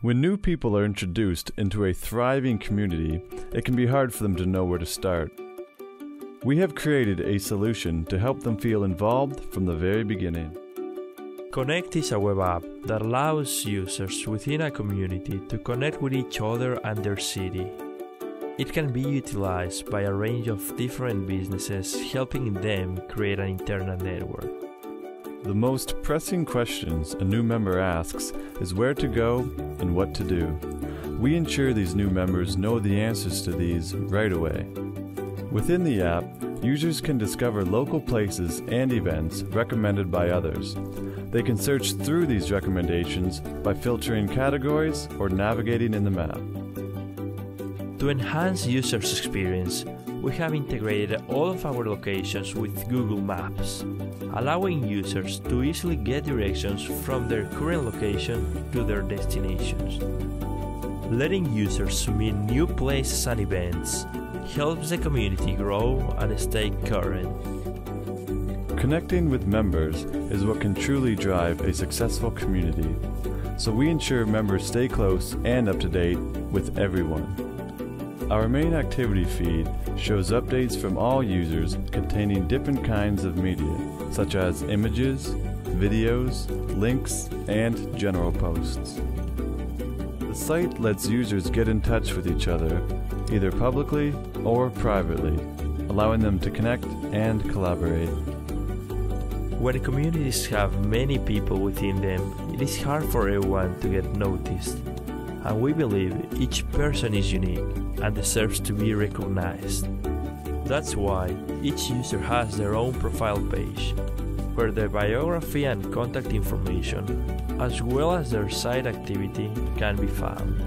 When new people are introduced into a thriving community, it can be hard for them to know where to start. We have created a solution to help them feel involved from the very beginning. Connect is a web app that allows users within a community to connect with each other and their city. It can be utilized by a range of different businesses, helping them create an internal network. The most pressing questions a new member asks is where to go and what to do. We ensure these new members know the answers to these right away. Within the app, users can discover local places and events recommended by others. They can search through these recommendations by filtering categories or navigating in the map. To enhance users' experience, we have integrated all of our locations with Google Maps, allowing users to easily get directions from their current location to their destinations. Letting users meet new places and events helps the community grow and stay current. Connecting with members is what can truly drive a successful community, so we ensure members stay close and up to date with everyone. Our main activity feed shows updates from all users containing different kinds of media, such as images, videos, links, and general posts. The site lets users get in touch with each other, either publicly or privately, allowing them to connect and collaborate. When communities have many people within them, it is hard for everyone to get noticed. And we believe each person is unique and deserves to be recognized. That's why each user has their own profile page, where their biography and contact information, as well as their site activity, can be found.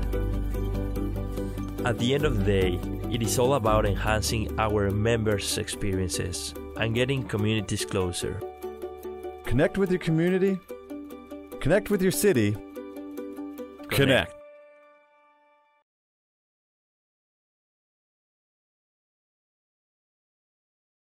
At the end of the day, it is all about enhancing our members' experiences and getting communities closer. Connect with your community, connect with your city, connect.